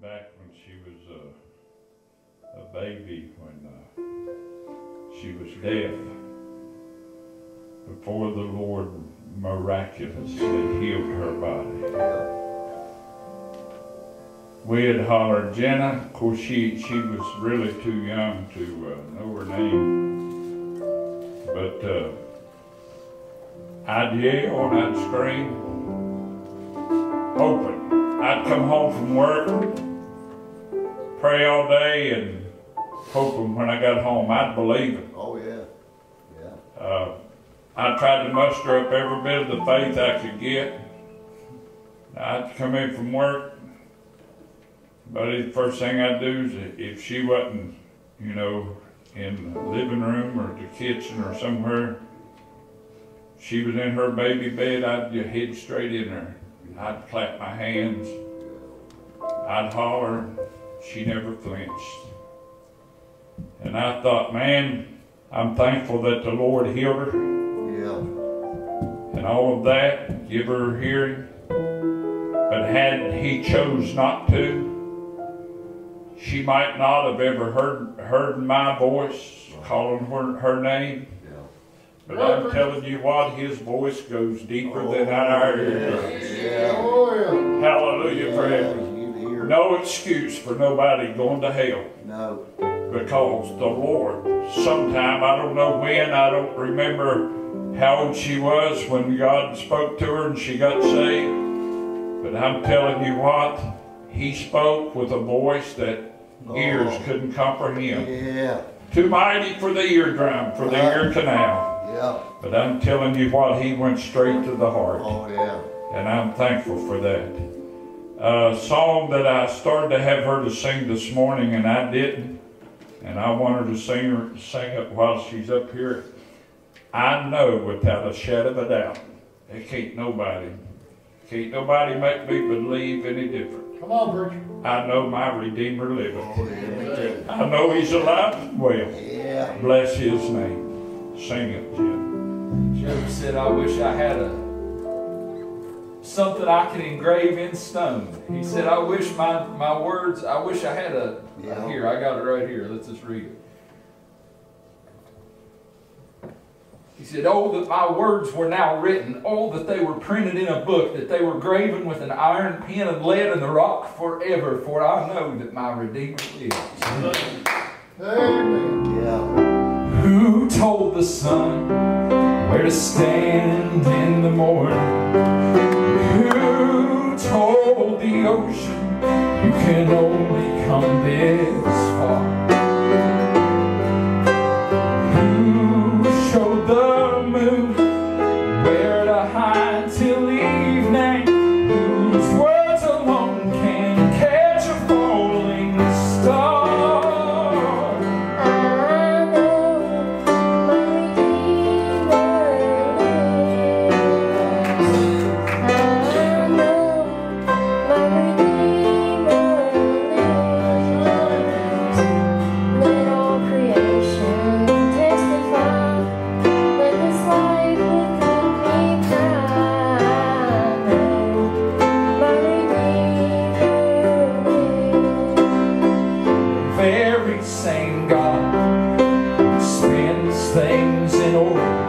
back when she was a, a baby, when uh, she was deaf, before the Lord miraculously healed her body. We had hollered Genna. Of course, she she was really too young to uh, know her name, but uh, I'd yell and I'd scream, hoping I'd come home from work, pray all day, and hoping when I got home I'd believe it. Oh, yeah. Yeah. Uh, I tried to muster up every bit of the faith I could get. I'd come in from work, but the first thing I'd do is if she wasn't, you know, in the living room or the kitchen or somewhere, she was in her baby bed, I'd just head straight in there. I'd clap my hands, I'd holler, she never flinched. And I thought, man, I'm thankful that the Lord healed her Yeah. and all of that, give her hearing. But had he chose not to, she might not have ever heard heard my voice calling her, her name. Yeah. But I'm telling you what, his voice goes deeper than our oh, ears. Yeah. Oh, yeah. Hallelujah, Yeah, you hear. No excuse for nobody going to hell No. because the Lord, sometime, I don't know when, I don't remember how old she was when God spoke to her and she got saved. But I'm telling you what, He spoke with a voice that oh. ears Oh. couldn't comprehend. Yeah. Too mighty for the eardrum, for the ear canal. Yeah. But I'm telling you what, He went straight to the heart. Oh, yeah. And I'm thankful for that. A song that I started to have her to sing this morning and I didn't. And I want her to sing, her, sing it while she's up here. I know without a shadow of a doubt, it can't nobody, can't nobody make me believe any different. Come on, preacher. I know my Redeemer liveth. Oh, yeah. I know He's alive and well. Yeah. Bless His name. Sing it, Jim. Job said, I wish I had a something I could engrave in stone. He said, I wish my, my words, I wish I had a Yeah. here, I got it right here. Let's just read it. He said, Oh, that my words were now written, oh, that they were printed in a book, that they were graven with an iron pen and lead in the rock forever, for I know that my Redeemer lives. Amen. Yeah. Who told the sun where to stand in the morning? The ocean you can only come this far? same God spins things in order.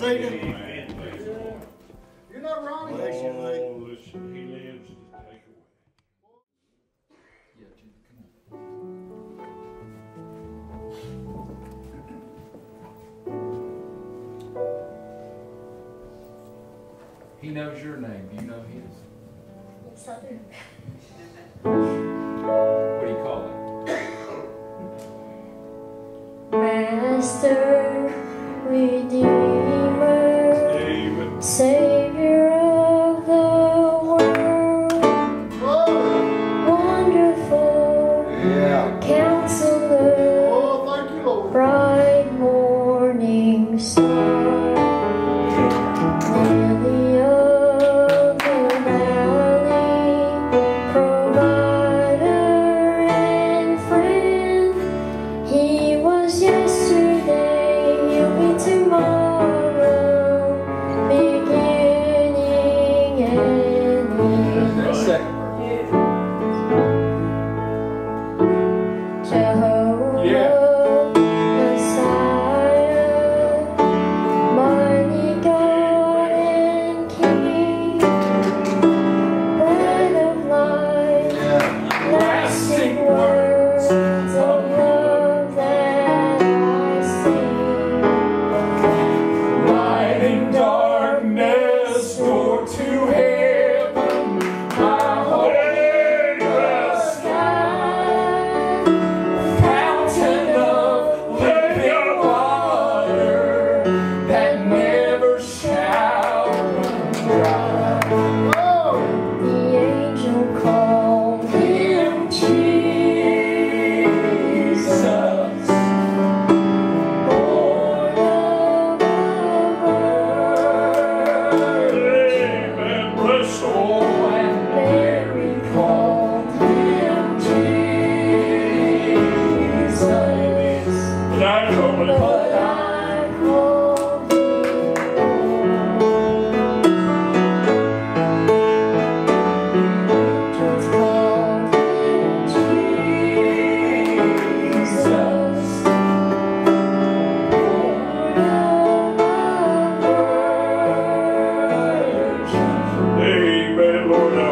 You're not wrong. He lives to take away. Yeah, Jim, come on. He knows your name. Do you know his? What do you call it? Master. Yeah. Counselor. Oh, thank you, Lord. Bright morning star. Lord.